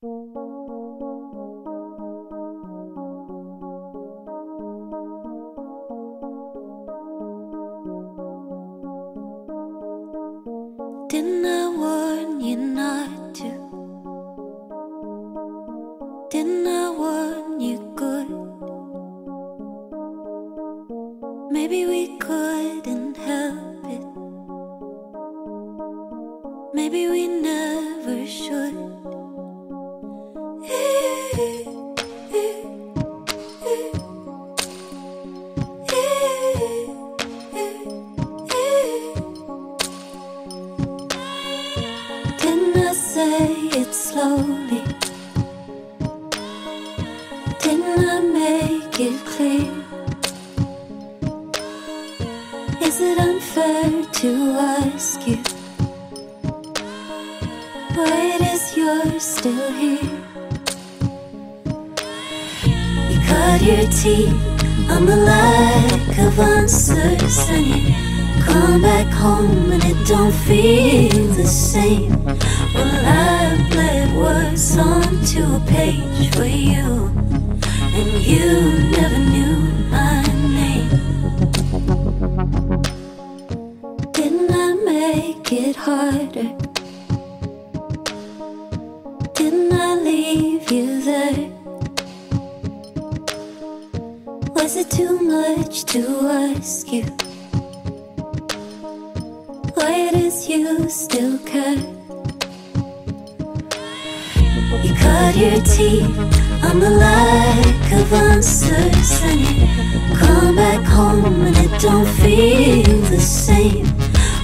Didn't I warn you not to? Didn't I warn you good? Maybe we couldn't help it. Maybe we never should. Slowly? Didn't I make it clear? Is it unfair to ask you? Why it is you're still here? You cut your teeth on the lack of answers and you come back home and it don't feel the same. Well, I bled words onto a page for you, and you never knew my name. Didn't I make it harder? Didn't I leave you there? Was it too much to ask you? Why does you still care? Cut your teeth on the lack of answers. And you come back home and it don't feel the same.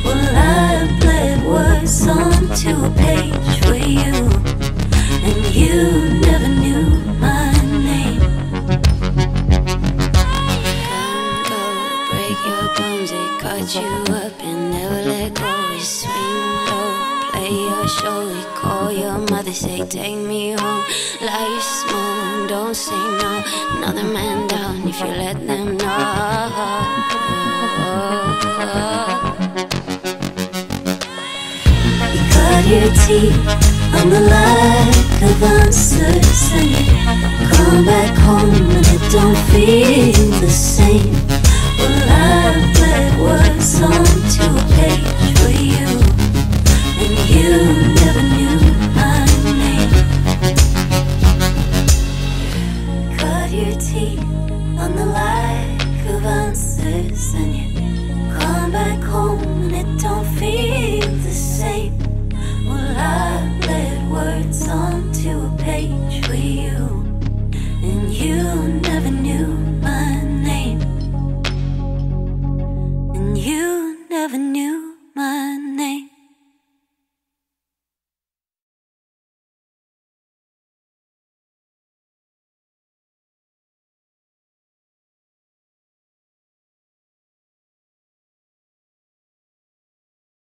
Well, I bled words onto a page for you. And you never knew my name. Come go, break your bones, they cut you up and never let go. Show, we call your mother, say take me home. Like smoke, don't say no. Another man down if you let them know. You cut your teeth on the lack of answers And you come back home and it don't feel the same your teeth on the lack of answers, and you come back home and it don't feel the same. Well, I bled words onto a page for you, and you.